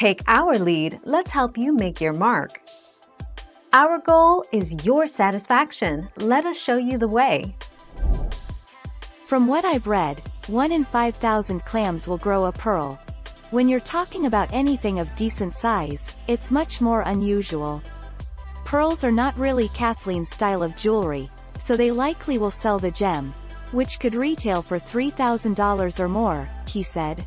Take our lead, let's help you make your mark. Our goal is your satisfaction. Let us show you the way. From what I've read, 1 in 5,000 clams will grow a pearl. When you're talking about anything of decent size, it's much more unusual. Pearls are not really Kathleen's style of jewelry, so they likely will sell the gem, which could retail for $3,000 or more, he said.